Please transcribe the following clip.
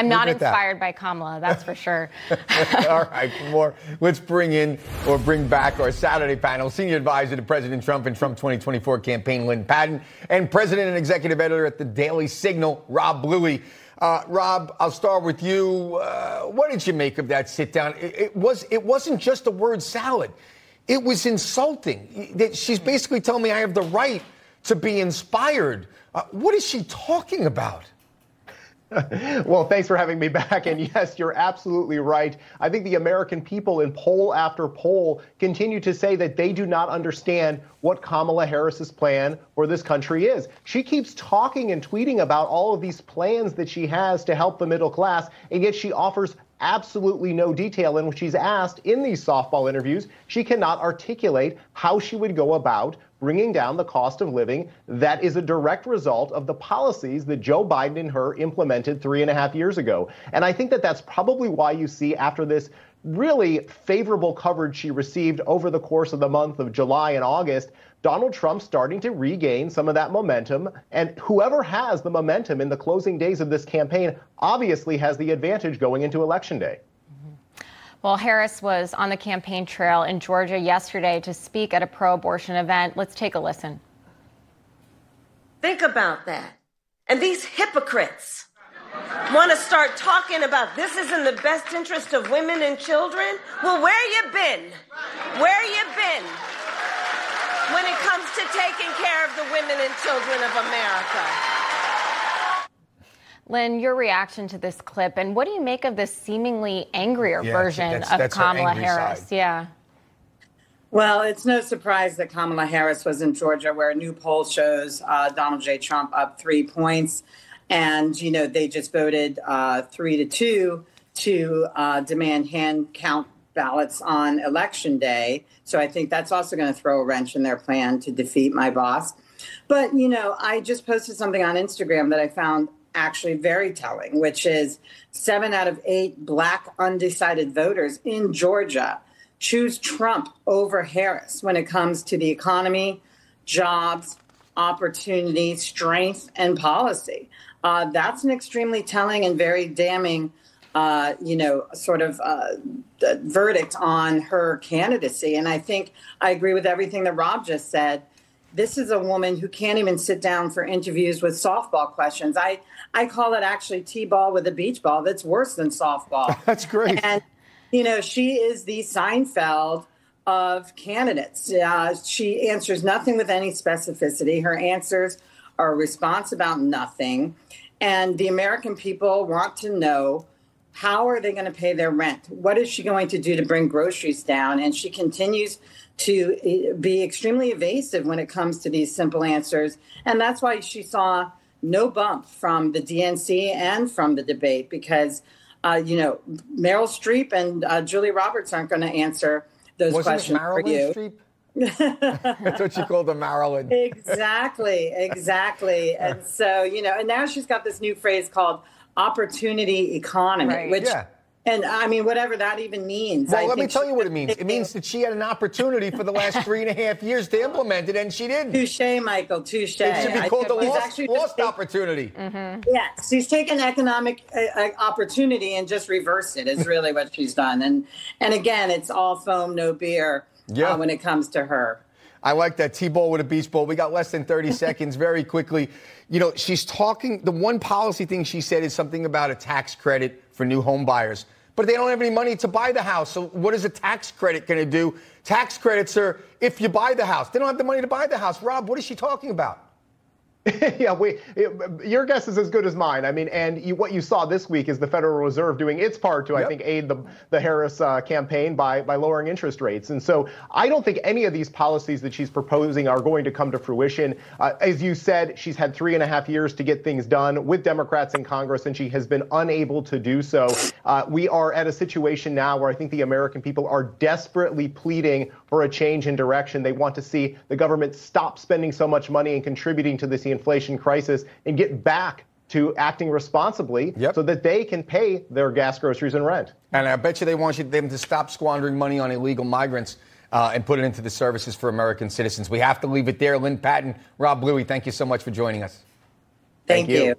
I'm not inspired by Kamala, that's for sure. All right, more. Let's bring in or bring back our Saturday panel, senior advisor to President Trump and Trump 2024 campaign, Lynne Patton, and president and executive editor at the Daily Signal, Rob Bluey. Uh, Rob, I'll start with you. Uh, what did you make of that sit down? It, it, was it wasn't just a word salad. It was insulting. That She's basically telling me I have the right to be inspired. Uh, what is she talking about? Well, thanks for having me back. And yes, you're absolutely right. I think the American people in poll after poll continue to say that they do not understand what Kamala Harris's plan for this country is. She keeps talking and tweeting about all of these plans that she has to help the middle class, and yet she offers absolutely no detail. And when she's asked in these softball interviews, she cannot articulate how she would go about bringing down the cost of living that is a direct result of the policies that Joe Biden and her implemented three and a half years ago. And I think that that's probably why you see after this really favorable coverage she received over the course of the month of July and August, Donald Trump starting to regain some of that momentum. And whoever has the momentum in the closing days of this campaign obviously has the advantage going into Election Day. Mm-hmm. Well, Harris was on the campaign trail in Georgia yesterday to speak at a pro abortion event. Let's take a listen. Think about that. And these hypocrites want to start talking about this is in the best interest of women and children. Well, where you been? Where you been when it comes to taking care of the women and children of America? Lynne, your reaction to this clip, and what do you make of this seemingly angrier yeah, version that's, that's of Kamala Harris? Side. Yeah. Well, it's no surprise that Kamala Harris was in Georgia, where a new poll shows uh, Donald J. Trump up three points. And, you know, they just voted uh, three to two to uh, demand hand count ballots on election day. So I think that's also going to throw a wrench in their plan to defeat my boss. But, you know, I just posted something on Instagram that I found actually very telling, which is seven out of eight black undecided voters in Georgia choose Trump over Harris when it comes to the economy, jobs, opportunity, strength, and policy. Uh, that's an extremely telling and very damning, uh, you know, sort of uh, verdict on her candidacy. And I think I agree with everything that Rob just said this is a woman who can't even sit down for interviews with softball questions. I, I call it actually T-ball with a beach ball. That's worse than softball. That's great. And, you know, she is the Seinfeld of candidates. Uh, she answers nothing with any specificity. Her answers are a response about nothing. And the American people want to know how are they going to pay their rent? What is she going to do to bring groceries down? And she continues to eh, be extremely evasive when it comes to these simple answers. And that's why she saw no bump from the DNC and from the debate because, uh, you know, Meryl Streep and uh, Julie Roberts aren't going to answer those Wasn't questions for you. Streep? That's what she called the Maryland. exactly, exactly. And so, you know, and now she's got this new phrase called opportunity economy, right. which yeah. And I mean, whatever that even means. Well, I let me tell you what it means. It means that she had an opportunity for the last three and a half years to implement it, and she didn't. Touche, Michael. Touche. It should be called the lost, lost opportunity. Mm-hmm. Yes, she's taken economic uh, uh, opportunity and just reversed it. Is really what she's done. And and again, it's all foam, no beer. Yeah. Uh, when it comes to her. I like that T-ball with a beach ball. We got less than 30 seconds. Very quickly, you know, she's talking. The one policy thing she said is something about a tax credit for new home buyers. But they don't have any money to buy the house. So what is a tax credit going to do? Tax credits are if you buy the house. They don't have the money to buy the house. Rob, what is she talking about? yeah, we, it, your guess is as good as mine. I mean, and you, what you saw this week is the Federal Reserve doing its part to, yep. I think, aid the, the Harris uh, campaign by, by lowering interest rates. And so I don't think any of these policies that she's proposing are going to come to fruition. Uh, as you said, she's had three and a half years to get things done with Democrats in Congress, and she has been unable to do so. Uh, we are at a situation now where I think the American people are desperately pleading for a change in direction. They want to see the government stop spending so much money and contributing to this inflation crisis and get back to acting responsibly yep. so that they can pay their gas, groceries, and rent. And I bet you they want you, them to stop squandering money on illegal migrants uh, and put it into the services for American citizens. We have to leave it there. Lynne Patton, Rob Bluey, thank you so much for joining us. Thank, thank you. you.